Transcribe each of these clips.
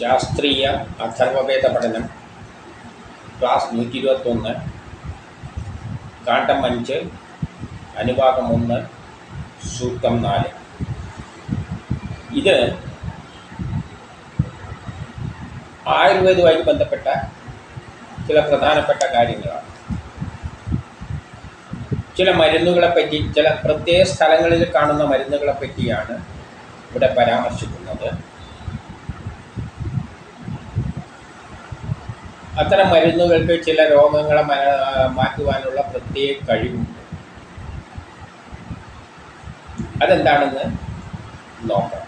ശാസ്ത്രീയ അഥർവവേദ പഠനം ക്ലാസ് നൂറ്റി ഇരുപത്തൊന്ന് കാണ്ടം അഞ്ച് അനുഭാഗം ഒന്ന് സൂക്തം നാല്. ഇത് ആയുർവേദവുമായി ബന്ധപ്പെട്ട ചില പ്രധാനപ്പെട്ട കാര്യങ്ങളാണ്. ചില മരുന്നുകളെ പറ്റി ചില പ്രത്യേക സ്ഥലങ്ങളിൽ കാണുന്ന മരുന്നുകളെ പറ്റിയാണ് ഇവിടെ പരാമർശിക്കുന്നത്. അത്തരം മരുന്നുകൾക്ക് ചില രോഗങ്ങളെ മാറ്റുവാനുള്ള പ്രത്യേക കഴിവുണ്ട്. അതെന്താണെന്ന് നോക്കാം.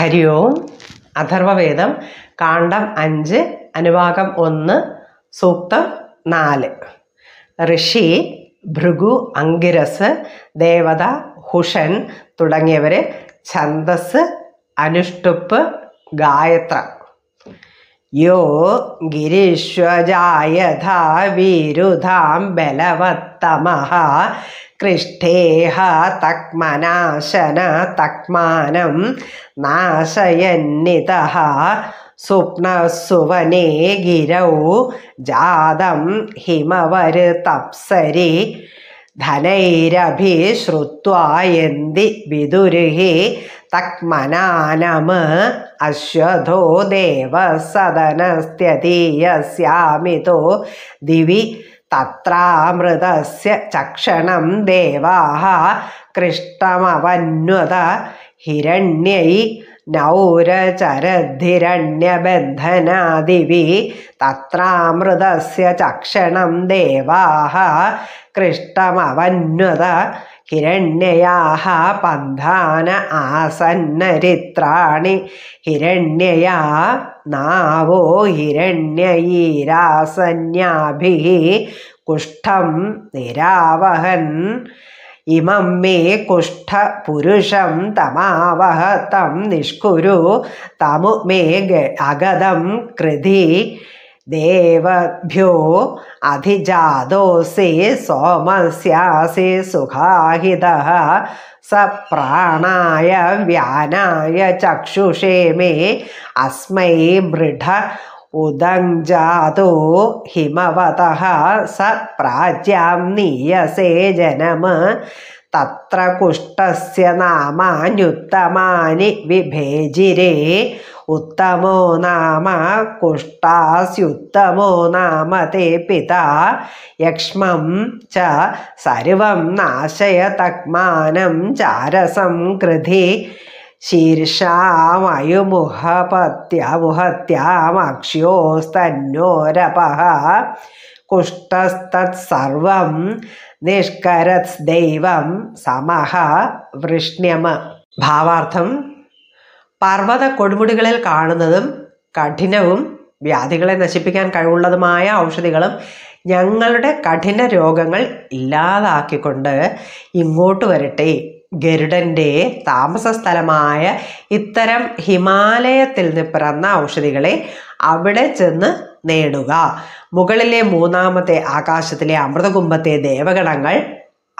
ഹരി ഓം അഥർവവേദം കാണ്ഡം അഞ്ച് അനുഭാഗം ഒന്ന് സൂക്തം നാല്. ഋഷി ഭൃഗു അങ്കിരസ് ദേവത ഹുഷൻ തുടങ്ങിയവർ ഛന്ദസ് അനുഷ്ടുപ്പ് ഗായത്ര. യോ ഗിരീശ്വജായഥാ വിരുധാം ബലവത്തമഃ കൃഷ്ടേഹ തക്മനാശന തക്മാനം നാശയന്നിത സ്വപ്നസുവനേ ഗിരൗ ജാതം ഹിമവരുതപ്സരി ധനൈരഭിശ്രുത്വായന്തി വിദുരുഹി തക്മനാനം ദേവ ദേവസദനസ്ത്യതീയസ്യാമിതോ ദിവി തത്രാമൃതസ്യ ചക്ഷണം ദേവാഹ കൃഷ്ടമവന്വത ഹിരണ്യൈ നൗരചരദ്ധിരണ്യബന്ധനാദിവി തത്രാമൃതസ്യ ചക്ഷണം ദേവാഹ കൃഷ്ടമവന്വത ഹിരണ്യയാः പന്ധാന ആസന്നരിത്രാണി. ഹിരണ്യയാ നാവോ ഹിരണ്യീരാസന്യാഭി കുഷ്ഠം നിരാവഹൻ. ഇമം മേ കുഷ്ഠപുരുഷം തമാവഹ തം നിഷ്കുരു തമു മേ അഗതം കൃധി देवभ्यो अतिजादे सोम से सुखाद स प्राणाय व्यानाय चक्षुषे मे अस्म मृढ उदङ्जातो हिमवतः स प्राच्यां नीयसे जनम। तत्र कुष्ठस्य नामान्युत्तमानि विभेजिरे उत्तमो नाम कुष्टास्युत्तमो नाम ते पिता यक्ष्मं च सर्वं नाशय तक्मानं चारसं कृधि शीर्षामयुमुहपत्यामुहत्यामक्ष्योस्तन्योरपः कुष्ठस्तत्सर्वं निष्करत् समः वृष्ण्यम। भावार्थं പർവത കൊടുമുടികളിൽ കാണുന്നതും കഠിനവും വ്യാധികളെ നശിപ്പിക്കാൻ കഴിവുള്ളതുമായ ഔഷധികളും ഞങ്ങളുടെ കഠിന രോഗങ്ങൾ ഇല്ലാതാക്കിക്കൊണ്ട് ഇങ്ങോട്ട് വരട്ടെ. ഗരുഡന്റെ താമസ സ്ഥലമായ ഇത്തരം ഹിമാലയത്തിൽ നിന്ന് പിറന്ന ഔഷധികളെ അവിടെ ചെന്ന് നേടുക. മുകളിലെ മൂന്നാമത്തെ ആകാശത്തിലെ അമൃതകുംഭത്തെ ദേവഗണങ്ങൾ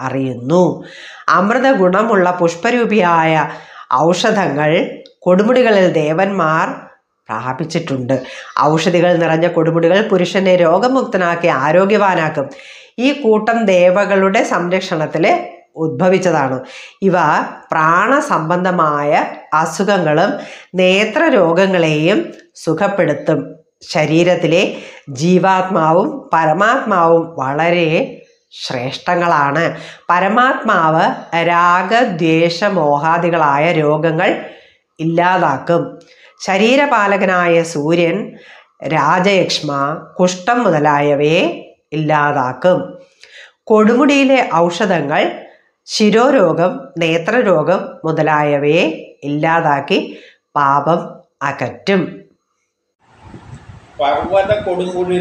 അറിയുന്നു. അമൃത ഗുണമുള്ള പുഷ്പരൂപിയായ ഔഷധങ്ങൾ കൊടുമുടികളിൽ ദേവന്മാർ പ്രാപിച്ചിട്ടുണ്ട്. ഔഷധികൾ നിറഞ്ഞ കൊടുമുടികൾ പുരുഷനെ രോഗമുക്തനാക്കി ആരോഗ്യവാനാക്കും. ഈ കൂട്ടം ദേവകളുടെ സംരക്ഷണത്തിൽ ഉദ്ഭവിച്ചതാണ്. ഇവ പ്രാണസംബന്ധമായ അസുഖങ്ങളും നേത്രരോഗങ്ങളെയും സുഖപ്പെടുത്തും. ശരീരത്തിലെ ജീവാത്മാവും പരമാത്മാവും വളരെ ശ്രേഷ്ഠങ്ങളാണ്. പരമാത്മാവ് രാഗദ്വേഷമോഹാദികളായ രോഗങ്ങൾ ഇല്ലാതാക്കും. ശരീരപാലകനായ സൂര്യൻ രാജയക്ഷ്മ കുഷ്ഠം മുതലായവയെ ഇല്ലാതാക്കും. കൊടുമുടിയിലെ ഔഷധങ്ങൾ ശിരോരോഗം നേത്രരോഗം മുതലായവയെ ഇല്ലാതാക്കി പാപം അകറ്റും. പർവത കൊടുമുടി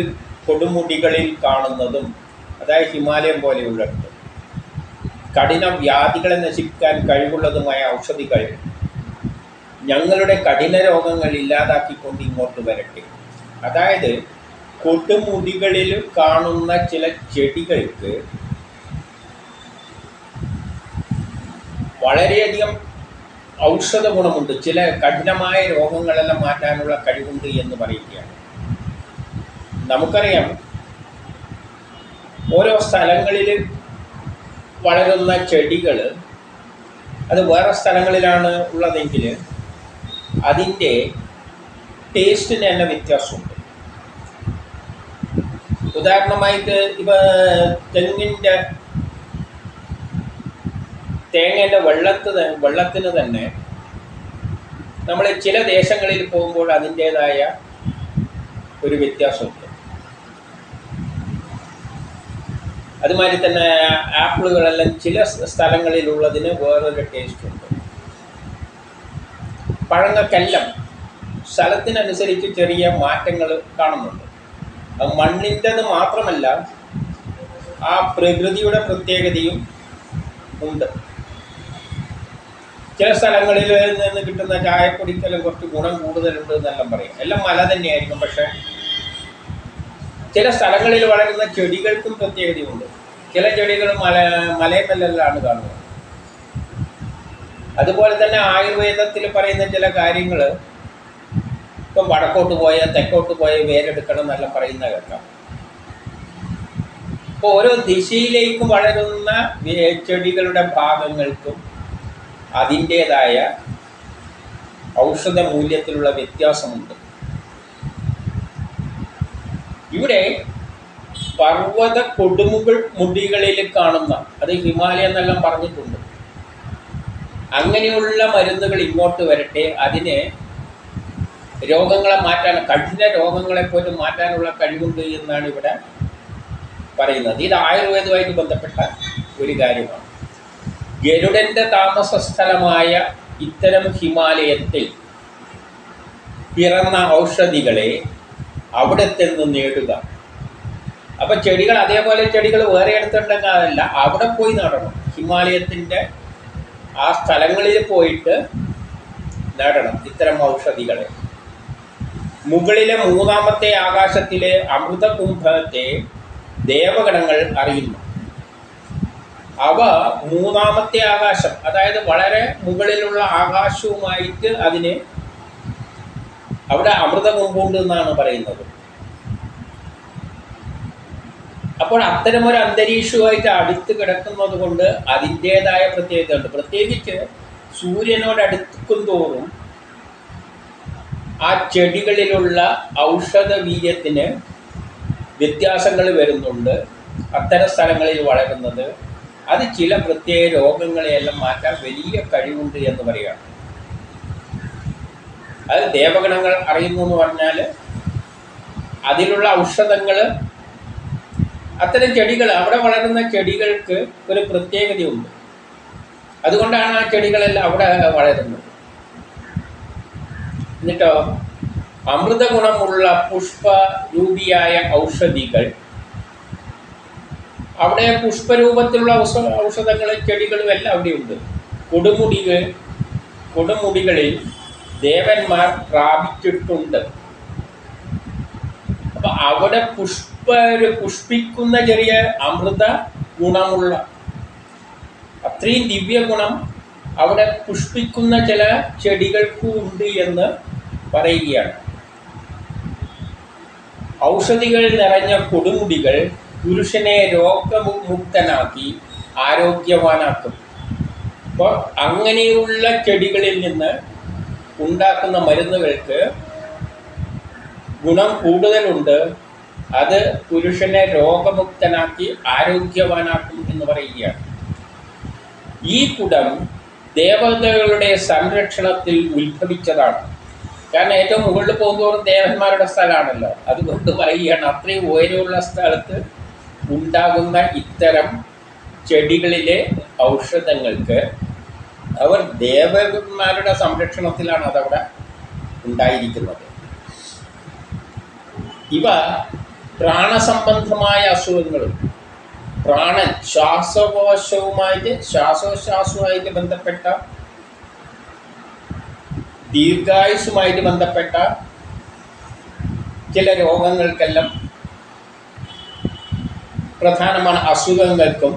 കൊടുമുടികളിൽ കാണുന്നതും അതായത് ഹിമാലയം പോലെയുള്ളിടത്ത് കഠിന വ്യാധികളെ നശിപ്പിക്കാൻ കഴിവുള്ളതുമായ ഔഷധികൾ ഞങ്ങളുടെ കഠിന രോഗങ്ങൾ ഇല്ലാതാക്കിക്കൊണ്ട് ഇങ്ങോട്ട് വരട്ടെ. അതായത് കൊടുമുടികളിൽ കാണുന്ന ചില ചെടികൾക്ക് വളരെയധികം ഔഷധ ഗുണമുണ്ട്. ചില കഠിനമായ രോഗങ്ങളെല്ലാം മാറ്റാനുള്ള കഴിവുണ്ട് എന്ന് പറയുകയാണ്. നമുക്കറിയാം ഓരോ സ്ഥലങ്ങളിൽ വളരുന്ന ചെടികൾ അത് വേറെ സ്ഥലങ്ങളിലാണ് ഉള്ളതെങ്കിൽ അതിന്റെ ടേസ്റ്റിന് തന്നെ വ്യത്യാസമുണ്ട്. ഉദാഹരണമായിട്ട് ഇവ തെങ്ങിന്റെ തേങ്ങേന്റെ വെള്ളത്ത് വെള്ളത്തിന് തന്നെ നമ്മൾ ചില ദേശങ്ങളിൽ പോകുമ്പോൾ അതിന്റേതായ ഒരു വ്യത്യാസമുണ്ട്. അതുമാതിരി തന്നെ ആപ്പിളുകളെല്ലാം ചില സ്ഥലങ്ങളിലുള്ളതിന് വേറൊരു ടേസ്റ്റ് പഴങ്ങൾക്കെല്ലാം സ്ഥലത്തിനനുസരിച്ച് ചെറിയ മാറ്റങ്ങൾ കാണുന്നുണ്ട്. മണ്ണിന്റെത് മാത്രമല്ല ആ പ്രകൃതിയുടെ പ്രത്യേകതയും ഉണ്ട്. ചില സ്ഥലങ്ങളിൽ നിന്ന് കിട്ടുന്ന ചായപ്പൊടിക്കെല്ലാം കുറച്ച് ഗുണം കൂടുതലുണ്ട് എന്നെല്ലാം പറയും. എല്ലാം മല തന്നെയായിരിക്കും പക്ഷേ ചില സ്ഥലങ്ങളിൽ വളരുന്ന ചെടികൾക്കും പ്രത്യേകതയുണ്ട്. ചില ചെടികൾ മല മലയെല്ലാം കാണുന്നത്. അതുപോലെ തന്നെ ആയുർവേദത്തിൽ പറയുന്ന ചില കാര്യങ്ങൾ ഇപ്പം വടക്കോട്ട് പോയ തെക്കോട്ട് പോയ വേരെടുക്കണം എന്നെല്ലാം പറയുന്ന കേട്ടോ. അപ്പോൾ ഓരോ ദിശയിലേക്കും വളരുന്ന ചെടികളുടെ ഭാഗങ്ങൾക്കും അതിന്റേതായ ഔഷധ മൂല്യത്തിലുള്ള വ്യത്യാസമുണ്ട്. ഇവിടെ പർവത കൊടുമുകൾ മുടികളിൽ കാണുന്ന അത് ഹിമാലയം എന്നെല്ലാം പറഞ്ഞിട്ടുണ്ട്. അങ്ങനെയുള്ള മരുന്നുകൾ ഇങ്ങോട്ട് വരട്ടെ. അതിന് രോഗങ്ങളെ മാറ്റാൻ കഠിന രോഗങ്ങളെ പോലും മാറ്റാനുള്ള കഴിവുണ്ട് എന്നാണ് ഇവിടെ പറയുന്നത്. ഇത് ആയുർവേദവുമായിട്ട് ബന്ധപ്പെട്ട ഒരു കാര്യമാണ്. ഗരുഡന്റെ താമസ സ്ഥലമായ ഇത്തരം ഹിമാലയത്തിൽ പിറന്ന ഔഷധികളെ അവിടെ നിന്ന് നേടുക. അപ്പൊ ചെടികൾ അതേപോലെ ചെടികൾ വേറെ എടുത്തിട്ടുണ്ടെങ്കിൽ അതല്ല അവിടെ പോയി നടണം. ഹിമാലയത്തിന്റെ ആ സ്ഥലങ്ങളിൽ പോയിട്ട് നേടണം ഇത്തരം ഔഷധികളെ. മുകളിലെ മൂന്നാമത്തെ ആകാശത്തിലെ അമൃതകുംഭത്തെ ദേവഗണങ്ങൾ അറിയുന്നു. അവ മൂന്നാമത്തെ ആകാശം അതായത് വളരെ മുകളിലുള്ള ആകാശവുമായിട്ട് അതിന് അവിടെ അമൃതകുംഭമുണ്ട് എന്നാണ് പറയുന്നത്. അപ്പോൾ അത്തരമൊരു അന്തരീക്ഷവുമായിട്ട് അടുത്ത് കിടക്കുന്നത് കൊണ്ട് അതിന്റേതായ പ്രത്യേകതയുണ്ട്. പ്രത്യേകിച്ച് സൂര്യനോട് അടുക്കും തോറും ആ ചെടികളിലുള്ള ഔഷധ വീര്യത്തിന് വ്യത്യാസങ്ങൾ വരുന്നുണ്ട്. അത്തരം സ്ഥലങ്ങളിൽ വളരുന്നത്. അത് ചില പ്രത്യേക രോഗങ്ങളെയെല്ലാം മാറ്റാൻ വലിയ കഴിവുണ്ട് എന്ന് പറയുകയാണ്. അത് ദേവഗണങ്ങൾ അറിയുന്നു എന്ന് പറഞ്ഞാൽ അതിലുള്ള ഔഷധങ്ങൾ അത്തരം ചെടികൾ അവിടെ വളരുന്ന ചെടികൾക്ക് ഒരു പ്രത്യേകതയുണ്ട്. അതുകൊണ്ടാണ് ആ ചെടികളെല്ലാം അവിടെ വളരുന്നത്. എന്നിട്ടോ അമൃത ഗുണമുള്ള പുഷ്പരൂപിയായ ഔഷധികൾ അവിടെ പുഷ്പരൂപത്തിലുള്ള ഔഷധങ്ങൾ ചെടികളും എല്ലാം അവിടെയുണ്ട് കൊടുമുടികൾ കൊടുമുടികളിൽ ദേവന്മാർ പ്രാപിച്ചിട്ടുണ്ട്. അപ്പൊ അവിടെ പുഷ്പ ഒരു പുഷ്പിക്കുന്ന ചെറിയ അമൃത ഗുണമുള്ള അത്രയും ദിവ്യ ഗുണം അവിടെ പുഷ്പിക്കുന്ന ചില ചെടികൾക്കും ഉണ്ട് എന്ന് പറയുകയാണ്. ഔഷധികൾ നിറഞ്ഞ കൊടുമുടികൾ പുരുഷനെ രോഗമുക്തനാക്കി ആരോഗ്യവാനാക്കും. അപ്പോൾ അങ്ങനെയുള്ള ചെടികളിൽ നിന്ന് ഉണ്ടാക്കുന്ന മരുന്നുകൾക്ക് ഗുണം കൂടുതലുണ്ട് അത് പുരുഷനെ രോഗമുക്തനാക്കി ആരോഗ്യവാനാക്കും എന്ന് പറയുകയാണ്. ഈ കുടം ദേവതകളുടെ സംരക്ഷണത്തിൽ ഉത്ഭവിച്ചതാണ്. കാരണം ഏറ്റവും മുകളിൽ പോകുന്നതോറും ദേവന്മാരുടെ സ്ഥലമാണല്ലോ. അതുകൊണ്ട് പറയുകയാണ് അത്രയും ഉയരമുള്ള സ്ഥലത്ത് ഉണ്ടാകുന്ന ഇത്തരം ചെടികളിലെ ഔഷധങ്ങൾക്ക് അവർ ദേവന്മാരുടെ സംരക്ഷണത്തിലാണ് അതവിടെ ഉണ്ടായിരിക്കുന്നത്. ഇവ പ്രാണസംബന്ധമായ അസുഖങ്ങളും. പ്രാണൻ ശ്വാസകോശവുമായിട്ട് ശ്വാസോശ്വാസവുമായിട്ട് ബന്ധപ്പെട്ട ദീർഘായുസുമായിട്ട് ബന്ധപ്പെട്ട ചില രോഗങ്ങൾക്കെല്ലാം പ്രധാനമാണ് അസുഖങ്ങൾക്കും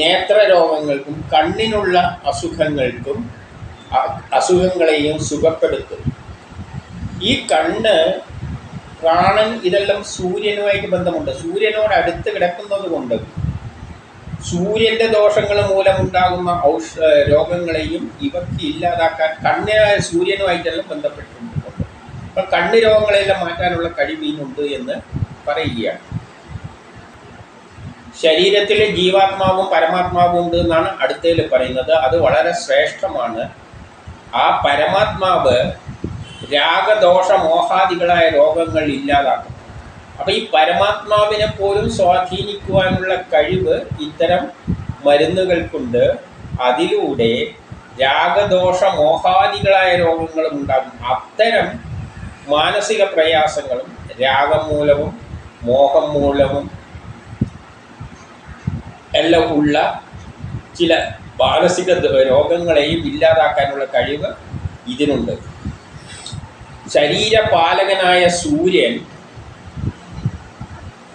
നേത്ര രോഗങ്ങൾക്കും കണ്ണിനുള്ള അസുഖങ്ങൾക്കും അസുഖങ്ങളെയും സുഖപ്പെടുത്തും. ഈ കണ്ണ് പ്രാണൻ ഇതെല്ലാം സൂര്യനുമായിട്ട് ബന്ധമുണ്ട്. സൂര്യനോട് അടുത്ത് കിടക്കുന്നത് കൊണ്ട് സൂര്യന്റെ ദോഷങ്ങൾ മൂലമുണ്ടാകുന്ന ഔഷ രോഗങ്ങളെയും ഇവർക്ക് ഇല്ലാതാക്കാൻ കണ്ണിനായ സൂര്യനുമായിട്ടെല്ലാം ബന്ധപ്പെട്ടിട്ടുണ്ട്. അപ്പൊ കണ്ണ് രോഗങ്ങളെല്ലാം മാറ്റാനുള്ള കഴിവീനുണ്ട് എന്ന് പറയുകയാണ്. ശരീരത്തിലെ ജീവാത്മാവും പരമാത്മാവും ഉണ്ട് എന്നാണ് അടുത്തതിൽ പറയുന്നത്. അത് വളരെ ശ്രേഷ്ഠമാണ്. ആ പരമാത്മാവ് രാഗദോഷ മോഹാദികളായ രോഗങ്ങൾ ഇല്ലാതാക്കും. അപ്പൊ ഈ പരമാത്മാവിനെ പോലും സ്വാധീനിക്കുവാനുള്ള കഴിവ് ഇത്തരം മരുന്നുകൾക്കുണ്ട്. അതിലൂടെ രാഗദോഷ മോഹാദികളായ രോഗങ്ങളും ഉണ്ടാകും. അത്തരം മാനസിക പ്രയാസങ്ങളും രാഗം മൂലവും മോഹം മൂലവും എല്ലാം ഉള്ള ചില മാനസിക രോഗങ്ങളെയും ഇല്ലാതാക്കാനുള്ള കഴിവ് ഇതിനുണ്ട്. ശരീരപാലകനായ സൂര്യൻ.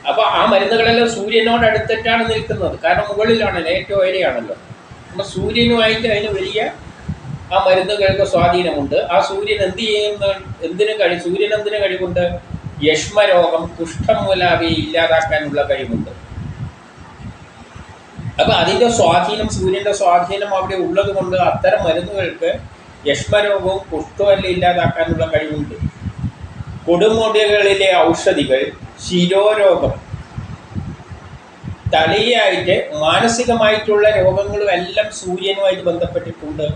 അപ്പൊ ആ മരുന്നുകളെല്ലാം സൂര്യനോട് അടുത്തിട്ടാണ് നിൽക്കുന്നത്. കാരണം മുകളിലാണല്ലോ ഏറ്റവും ഉയരെയാണല്ലോ അപ്പൊ സൂര്യനുമായിട്ട് അതിന് വലിയ ആ മരുന്നുകൾക്ക് സ്വാധീനമുണ്ട്. ആ സൂര്യൻ എന്ത് ചെയ്യുന്ന? എന്തിനു കഴി സൂര്യൻ എന്തിനു കഴിവുണ്ട്? യഷ്മരോഗം കുഷ്ഠം മുലാവി ഇല്ലാതാക്കാനുള്ള കഴിവുണ്ട്. അപ്പൊ അതിന്റെ സ്വാധീനം സൂര്യന്റെ സ്വാധീനം അവിടെ ഉള്ളത് കൊണ്ട് അത്തരം മരുന്നുകൾക്ക് യഷ്മരോഗവും കുഷ്ഠവും ഇല്ലാതാക്കാനുള്ള കഴിവുണ്ട്. കൊടുമുടികളിലെ ഔഷധികൾ ശിരോരോഗം തലയായിട്ട് മാനസികമായിട്ടുള്ള രോഗങ്ങളും എല്ലാം സൂര്യനുമായിട്ട് ബന്ധപ്പെട്ടിട്ടുണ്ട്.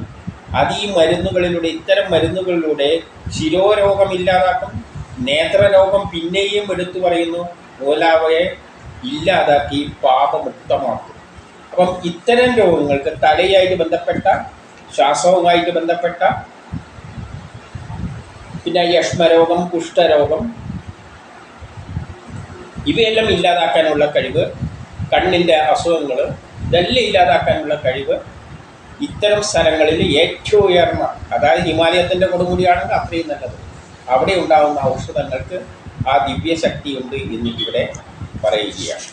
അത് ഈ മരുന്നുകളിലൂടെ ഇത്തരം മരുന്നുകളിലൂടെ ശിരോരോഗം ഇല്ലാതാക്കും നേത്രരോഗം പിന്നെയും എടുത്തു പറയുന്നു മൂലാവയെ ഇല്ലാതാക്കി പാപമുക്തമാക്കും. അപ്പം ഇത്തരം രോഗങ്ങൾക്ക് തലയായിട്ട് ബന്ധപ്പെട്ട ശ്വാസവുമായിട്ട് ബന്ധപ്പെട്ട പിന്നെ യക്ഷ്മരോഗം കുഷ്ഠരോഗം ഇവയെല്ലാം ഇല്ലാതാക്കാനുള്ള കഴിവ് കണ്ണിന്റെ അസുഖങ്ങൾ ഇതെല്ലാം ഇല്ലാതാക്കാനുള്ള കഴിവ് ഇത്തരം സ്ഥലങ്ങളിൽ ഏറ്റവും ഉയർന്ന അതായത് ഹിമാലയത്തിന്റെ കൊടുമുടിയാണെങ്കിൽ അത്രയും നല്ലത്. അവിടെ ഉണ്ടാകുന്ന ഔഷധങ്ങൾക്ക് ആ ദിവ്യശക്തിയുണ്ട് എന്നിവിടെ പറയുകയാണ്.